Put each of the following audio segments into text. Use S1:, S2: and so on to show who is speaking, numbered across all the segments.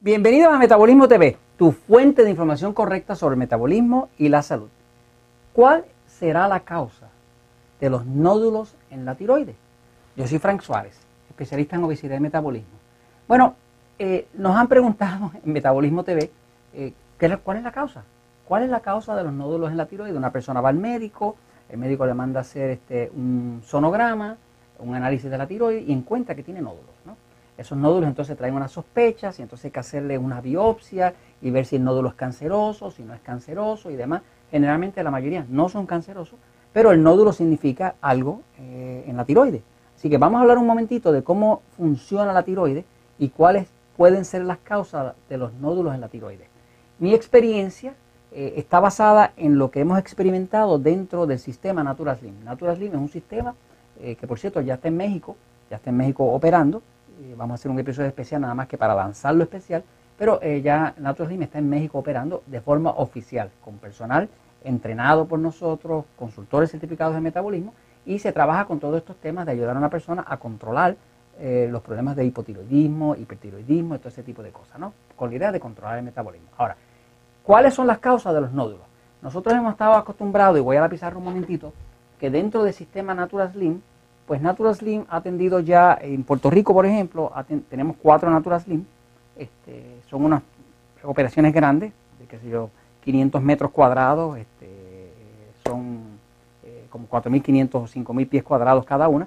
S1: Bienvenidos a Metabolismo TV, tu fuente de información correcta sobre el metabolismo y la salud. ¿Cuál será la causa de los nódulos en la tiroides? Yo soy Frank Suárez, especialista en obesidad y metabolismo. Bueno, eh, nos han preguntado en Metabolismo TV eh, cuál es la causa. ¿Cuál es la causa de los nódulos en la tiroides? Una persona va al médico, el médico le manda a hacer este, un sonograma, un análisis de la tiroides y encuentra que tiene nódulos. ¿no? Esos nódulos entonces traen unas sospechas y entonces hay que hacerle una biopsia y ver si el nódulo es canceroso, si no es canceroso y demás. Generalmente la mayoría no son cancerosos, pero el nódulo significa algo eh, en la tiroides. Así que vamos a hablar un momentito de cómo funciona la tiroides y cuáles pueden ser las causas de los nódulos en la tiroides. Mi experiencia eh, está basada en lo que hemos experimentado dentro del sistema Natural Slim. Natural Slim es un sistema eh, que por cierto ya está en México, ya está en México operando vamos a hacer un episodio especial nada más que para lanzarlo especial, pero eh, ya Natural Slim está en México operando de forma oficial, con personal entrenado por nosotros, consultores certificados de metabolismo, y se trabaja con todos estos temas de ayudar a una persona a controlar eh, los problemas de hipotiroidismo, hipertiroidismo, todo ese tipo de cosas, ¿no? Con la idea de controlar el metabolismo. Ahora, ¿cuáles son las causas de los nódulos? Nosotros hemos estado acostumbrados, y voy a la pizarra un momentito, que dentro del sistema Natural Slim pues Natural Slim ha atendido ya, en Puerto Rico por ejemplo, tenemos cuatro Natural Slim, este, son unas operaciones grandes, de qué sé yo, 500 metros cuadrados, este, son eh, como 4.500 o 5.000 pies cuadrados cada una,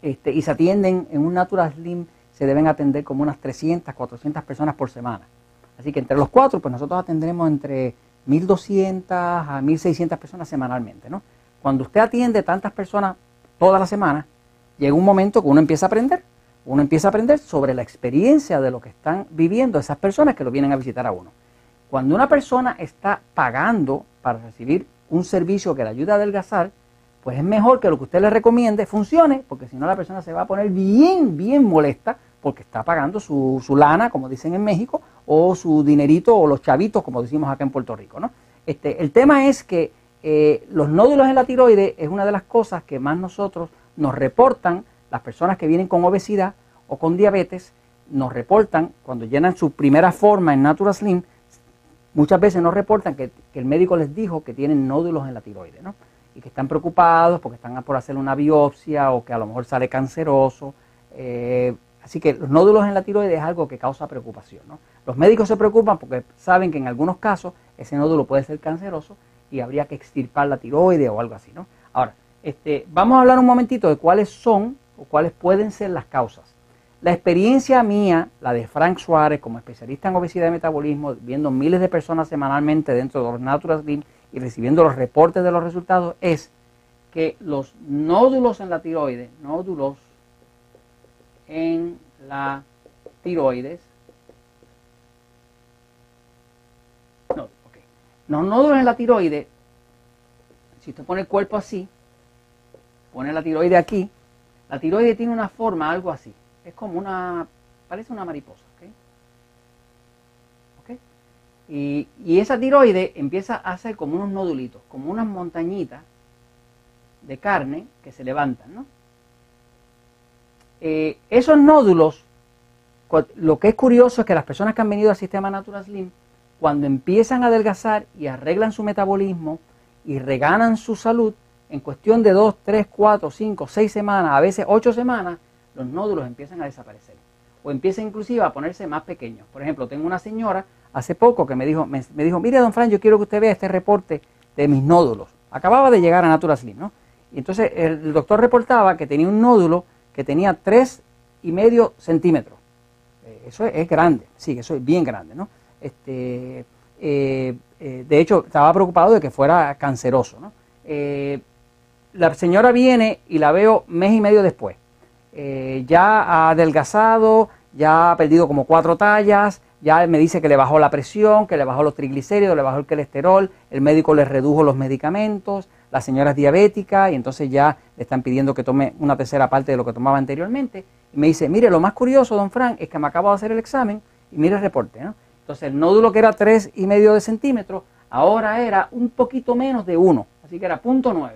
S1: este, y se atienden en un Natural Slim, se deben atender como unas 300, 400 personas por semana. Así que entre los cuatro, pues nosotros atendremos entre 1.200 a 1.600 personas semanalmente, ¿no? Cuando usted atiende tantas personas toda la semana, llega un momento que uno empieza a aprender. Uno empieza a aprender sobre la experiencia de lo que están viviendo esas personas que lo vienen a visitar a uno. Cuando una persona está pagando para recibir un servicio que le ayuda a adelgazar, pues es mejor que lo que usted le recomiende funcione, porque si no la persona se va a poner bien, bien molesta porque está pagando su, lana, como dicen en México, o su dinerito o los chavitos, como decimos acá en Puerto Rico. ¿no? Este, el tema es que eh, los nódulos en la tiroides es una de las cosas que más nosotros nos reportan las personas que vienen con obesidad o con diabetes, nos reportan cuando llenan su primera forma en Natural Slim, muchas veces nos reportan que, el médico les dijo que tienen nódulos en la tiroides, ¿no? Y que están preocupados porque están por hacer una biopsia o que a lo mejor sale canceroso. Eh, así que los nódulos en la tiroides es algo que causa preocupación. Los médicos se preocupan porque saben que en algunos casos ese nódulo puede ser canceroso y habría que extirpar la tiroide o algo así, ¿no? Ahora, este, vamos a hablar un momentito de cuáles son o cuáles pueden ser las causas. La experiencia mía, la de Frank Suárez como especialista en obesidad y metabolismo, viendo miles de personas semanalmente dentro de los Natural Slim y recibiendo los reportes de los resultados, es que los nódulos en la tiroides, nódulos en la tiroides, Los nódulos en la tiroide, si usted pone el cuerpo así, pone la tiroide aquí, la tiroide tiene una forma algo así. Es como una, parece una mariposa. ¿ok? Y, esa tiroide empieza a hacer como unos nodulitos, como unas montañitas de carne que se levantan. ¿no? Eh, esos nódulos, lo que es curioso es que las personas que han venido al sistema Natural Slim cuando empiezan a adelgazar y arreglan su metabolismo y reganan su salud, en cuestión de 2, 3, 4, 5, 6 semanas, a veces 8 semanas, los nódulos empiezan a desaparecer. O empiezan inclusive a ponerse más pequeños. Por ejemplo, tengo una señora hace poco que me dijo, me, dijo, mire don Fran, yo quiero que usted vea este reporte de mis nódulos. Acababa de llegar a Natural Slim, ¿no? Y entonces el doctor reportaba que tenía un nódulo que tenía 3 y medio centímetros. Eh, eso es, es grande, sí, eso es bien grande, ¿no? Este, eh, eh, de hecho, estaba preocupado de que fuera canceroso. Eh, la señora viene y la veo mes y medio después. ya ha adelgazado, ya ha perdido como cuatro tallas, ya me dice que le bajó la presión, que le bajó los triglicéridos, le bajó el colesterol, el médico le redujo los medicamentos, la señora es diabética y entonces ya le están pidiendo que tome una tercera parte de lo que tomaba anteriormente. Y me dice, mire, lo más curioso, don Frank, es que me acabo de hacer el examen y mire el reporte. ¿no? Entonces el nódulo que era 3,5 de centímetro, ahora era un poquito menos de 1, así que era 0.9. O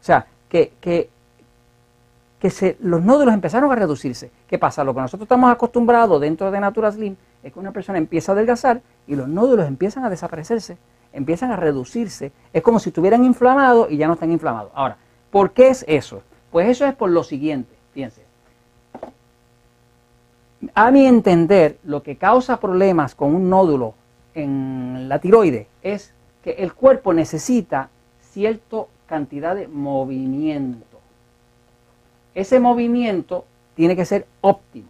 S1: sea, que, que se, los nódulos empezaron a reducirse. ¿Qué pasa? Lo que nosotros estamos acostumbrados dentro de Natura Slim es que una persona empieza a adelgazar y los nódulos empiezan a desaparecerse, empiezan a reducirse. Es como si estuvieran inflamados y ya no están inflamados. Ahora, ¿por qué es eso? Pues eso es por lo siguiente, fíjense. A mi entender, lo que causa problemas con un nódulo en la tiroide es que el cuerpo necesita cierta cantidad de movimiento. Ese movimiento tiene que ser óptimo.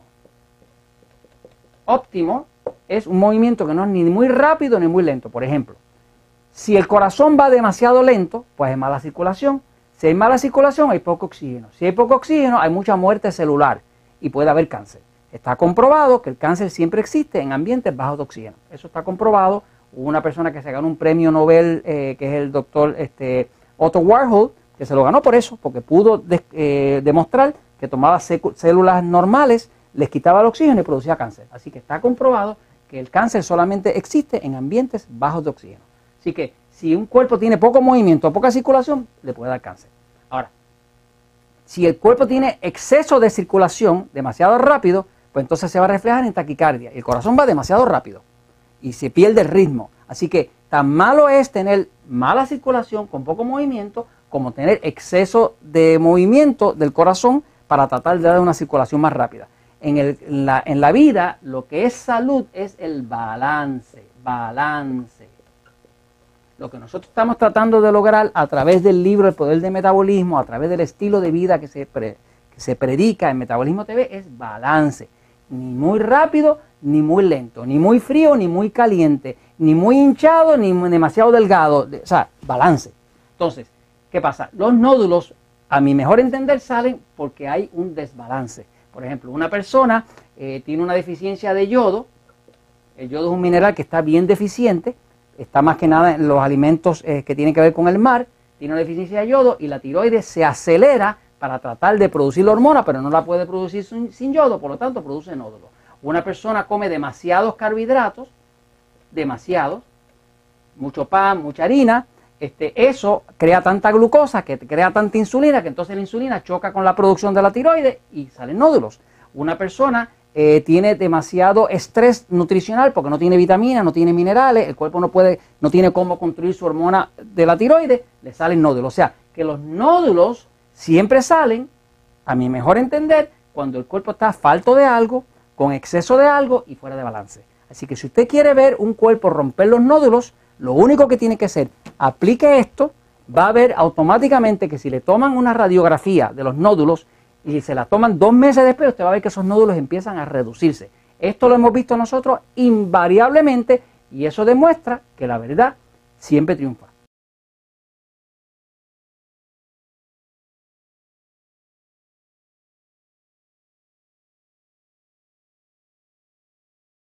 S1: Óptimo es un movimiento que no es ni muy rápido ni muy lento. Por ejemplo, si el corazón va demasiado lento, pues hay mala circulación. Si hay mala circulación, hay poco oxígeno. Si hay poco oxígeno, hay mucha muerte celular y puede haber cáncer. Está comprobado que el cáncer siempre existe en ambientes bajos de oxígeno. Eso está comprobado. Hubo una persona que se ganó un premio Nobel, eh, que es el doctor este, Otto Warhol, que se lo ganó por eso, porque pudo eh, demostrar que tomaba células normales, les quitaba el oxígeno y producía cáncer. Así que está comprobado que el cáncer solamente existe en ambientes bajos de oxígeno. Así que si un cuerpo tiene poco movimiento, poca circulación, le puede dar cáncer. Ahora, si el cuerpo tiene exceso de circulación demasiado rápido, pues entonces se va a reflejar en taquicardia. El corazón va demasiado rápido y se pierde el ritmo. Así que tan malo es tener mala circulación con poco movimiento como tener exceso de movimiento del corazón para tratar de dar una circulación más rápida. En, la, en la vida lo que es salud es el balance, balance. Lo que nosotros estamos tratando de lograr a través del libro El Poder del Metabolismo, a través del estilo de vida que se, que se predica en Metabolismo TV, es balance ni muy rápido ni muy lento, ni muy frío ni muy caliente, ni muy hinchado ni demasiado delgado, o sea, balance. Entonces, ¿qué pasa? Los nódulos, a mi mejor entender, salen porque hay un desbalance. Por ejemplo, una persona eh, tiene una deficiencia de yodo, el yodo es un mineral que está bien deficiente, está más que nada en los alimentos eh, que tienen que ver con el mar, tiene una deficiencia de yodo y la tiroides se acelera para tratar de producir la hormona, pero no la puede producir sin, yodo, por lo tanto produce nódulos. Una persona come demasiados carbohidratos, demasiados, mucho pan, mucha harina, este, eso crea tanta glucosa, que crea tanta insulina, que entonces la insulina choca con la producción de la tiroides y salen nódulos. Una persona eh, tiene demasiado estrés nutricional porque no tiene vitaminas, no tiene minerales, el cuerpo no puede, no tiene cómo construir su hormona de la tiroides, le salen nódulos. O sea, que los nódulos siempre salen, a mi mejor entender, cuando el cuerpo está falto de algo, con exceso de algo y fuera de balance. Así que si usted quiere ver un cuerpo romper los nódulos, lo único que tiene que hacer, aplique esto, va a ver automáticamente que si le toman una radiografía de los nódulos y se la toman dos meses después, usted va a ver que esos nódulos empiezan a reducirse. Esto lo hemos visto nosotros invariablemente y eso demuestra que la verdad siempre triunfa.